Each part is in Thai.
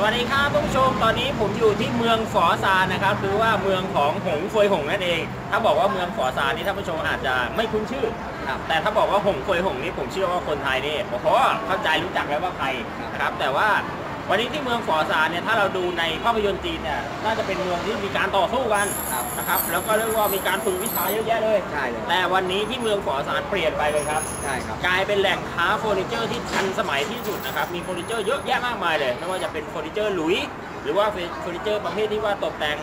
สวัสดีครับท่านผู้ชมตอนนี้ผมอยู่ที่เมืองฝอซานนะครับหรือว่าเมืองของหวงเฟยหงนั่นเอง ถ้าบอกว่าเมืองฝอซานนี่ท่านผู้ชมอาจจะไม่คุ้นชื่อครับแต่ถ้าบอกว่าหวงเฟยหงนี่ผมเชื่อว่าคนไทยนี่โอ้โหเข้าใจรู้จักแล้วว่าใครนะครับแต่ว่า วันนี้ที่เมืองฝอซานเนี่ยถ้าเราดูในภาพยนตร์จีนเนี่ยน่าจะเป็นเมืองที่มีการต่อสู้กันครับนะครับแล้วก็เรียกว่ามีการฝึกวิชาเยอะแยะเลย ใช่เลย แต่วันนี้ที่เมืองฝอซานเปลี่ยนไปเลยครับ ใช่ครับ กลายเป็นแหล่งค้าเฟอร์นิเจอร์ที่ทันสมัยที่สุดนะครับมีเฟอร์นิเจอร์เยอะแยะมากมายเลยไม่ว่าจะเป็นเฟอร์นิเจอร์หลุยส์หรือว่าเฟอร์นิเจอร์ประเภทที่ว่าตกแต่ง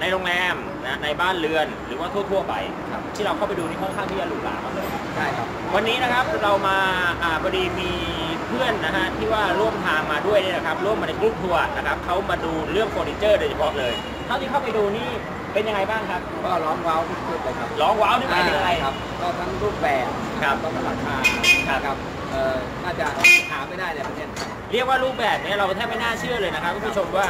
ในโรงแรมนะในบ้านเรือนหรือว่าทั่ว ๆ ไปครับที่เราเข้าไปดูนี่ค่อนข้างที่จะหรูหรามากเลย ใช่ครับ วันนี้นะครับเรามาอ่าพอดีมีเพื่อนนะฮะที่ว่าร่วมทางมาด้วยเนี่ยนะครับร่วมมาในกลุ่มทัวร์นะครับเขามาดูเรื่องเฟอร์นิเจอร์โดยเฉพาะเลยเท่าที่เข้าไปดูนี่เป็นยังไงบ้างครับ ก็ร้องว้าวทุกๆเลยครับร้องว้าวนี่หมายถึงอะไรครับ ก็ทั้งรูปแบบครับก็ราคาครับครับเอ่อน่าจะหาไม่ได้ในประเทศไทยเรียกว่ารูปแบบเนี้เราแทบไม่น่าเชื่อเลยนะครับคุณผู้ชมว่า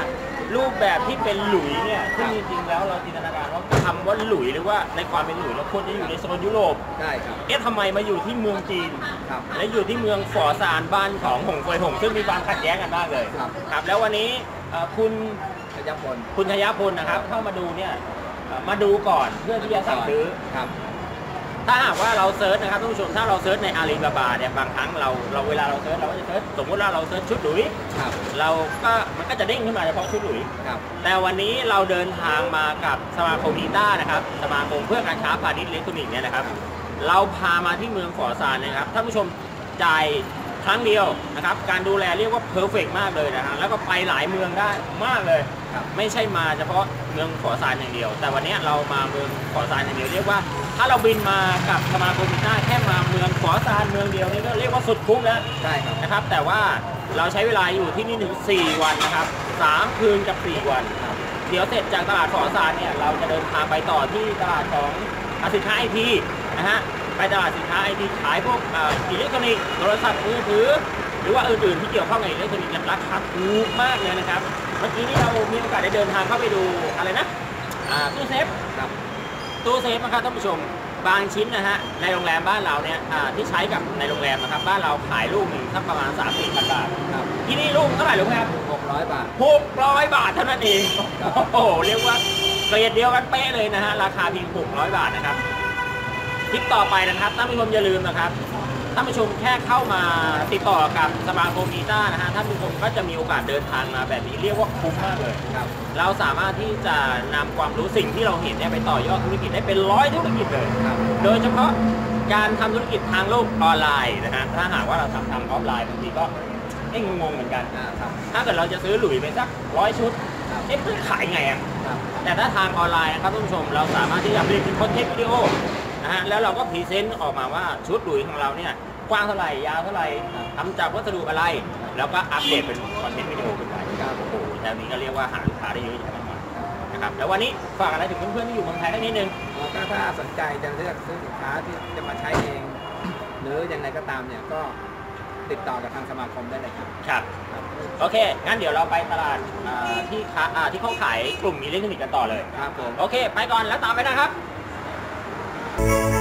รูปแบบที่เป็นหลุยเนี่ยซึ่งจริงๆแล้วเราจินตนาการว่าคำว่าหลุยหรือว่าในความเป็นหลุยเราควรจะอยู่ในโซนยุโรป ใช่ครับ เอ๊ะทำไมมาอยู่ที่เมืองจีน ครับ และอยู่ที่เมืองฝอซานบ้านของหงเฟยหงซึ่งมีความขัดแย้งกันมากเลยครับ ครับ แล้ววันนี้เอ่อคุณขยับพลคุณชยพลนะครับ เข้ามาดูเนี่ยเอ่อมาดูก่อนเพื่อที่จะสั่งซื้อ ครับ ถ้าหากว่าเรา search นะครับท่านผู้ชมถ้าเรา search ในอาลีบาบาเนี่ยบางครั้งเราเราเวลาเรา search เราก็จะ search สมมติว่าเรา search ชุดหลุยส์ครับ เราก็มันก็จะเด้งขึ้นมาเฉพาะชุดหลุยส์ครับ แต่วันนี้เราเดินทางมากับสมาคมอีต้านะครับสมาคมเพื่อการค้าพาณิชย์อิเล็กทรอนิกส์เนี่ยนะครับ เราพามาที่เมืองฝอซานนะครับท่านผู้ชมจ่าย ครั้งเดียวนะครับ การดูแลเรียกว่า perfect มากเลยนะฮะแล้วก็ไปหลายเมืองได้มากเลยครับไม่ใช่มาเฉพาะเมืองฝอซานอย่างเดียว แต่วันนี้เรามาเมืองฝอซานอย่างเดียวเรียกว่า ถ้าเราบินมากับสมาคมอีต้าแค่มาเมืองฝอซานเมืองเดียวนี่ก็เรียกว่าสุดคุ้มแล้วใช่ครับนะครับ แต่ว่าเราใช้เวลาอยู่ที่นี่ถึง 4 วันนะครับ 3 คืนกับ 4 วันครับเดี๋ยวเสร็จจากตลาดฝอซานเนี่ยเราจะเดินทางไปต่อที่ตลาดของอ่าสินค้าไอทีนะฮะ ไปตลาดสินค้าไอทีขายพวกอ่าอิเล็กทรอนิกส์โทรศัพท์มือถือหรือว่าอื่นๆที่เกี่ยวข้องกับอิเล็กทรอนิกส์ราคาถูกมากเลยนะครับ เมื่อกี้นี้เรามีโอกาสได้เดินทางเข้าไปดูอะไรนะอ่าตู้เซฟครับตู้เซฟนะครับท่านผู้ชมบางชิ้นนะฮะในโรงแรมบ้านเราเนี่ยอ่าที่ใช้กับในโรงแรมนะครับบ้านเราขายลูกหนึ่งสักประมาณ3 4 0 0 0บาทครับที่นี่ลูกเท่าไหร่รู้ไหมครับหกร้อยบาท600บาทเท่านั้นเองโอ้โหเรียกว่าเกรดเดียวกันเป๊ะเลยนะฮะราคาเพียง600 บาทนะครับ คลิปต่อไปนะครับท่านผู้ชมอย่าลืมนะครับท่านผู้ชมแค่เข้ามาติดต่อกับสมาคมอีต้านะฮะท่านผู้ชมก็จะมีโอกาสเดินทางมาแบบนี้เรียกว่าคุ้มมากเลยครับเราสามารถที่จะนำความรู้สิ่งที่เราเห็นเนี่ยไปต่อยอดธุรกิจได้เป็นร้อยธุรกิจเลยครับโดยเฉพาะการทำธุรกิจทางโลกออนไลน์นะฮะถ้าหากว่าเราทำทางออฟไลน์บางทีก็เอ๊ะงงๆเหมือนกันอ่าครับถ้าเกิดเราจะซื้อหลุยไปสักร้อยชุดเอ๊ะเพื่อขายไงอะครับแต่ถ้าทางออนไลน์ครับท่านผู้ชมเราสามารถที่จะผลิตเป็น content วิดีโอ นะฮะแล้วเราก็ present ออกมาว่าชุดหลุยส์ของเราเนี่ยกว้างเท่าไหร่ยาวเท่าไหร่ทำจากวัสดุอะไร แล้วก็อัปเดตเป็น content วิดีโอขึ้นไปครับโอ้โหแค่นี้ก็เรียกว่าหาลูกค้าได้เยอะแยะมากมายนะครับแล้ววันนี้ฝากอะไรถึงเพื่อนๆที่อยู่เมืองไทยได้นิดนึงอ๋อถ้าถ้าสนใจจะเลือกซื้อสินค้าที่จะมาใช้เอง หรือยังไงก็ตามเนี่ยก็ติดต่อกับทางสมาคมได้เลยครับครับครับโอเค งั้นเดี๋ยวเราไปตลาดอ่าที่ค้าอ่าที่เขาขายกลุ่มอิเล็กทรอนิกส์กันต่อเลย ครับผม โอเค ไปก่อนแล้วตามไปนะครับ Bye.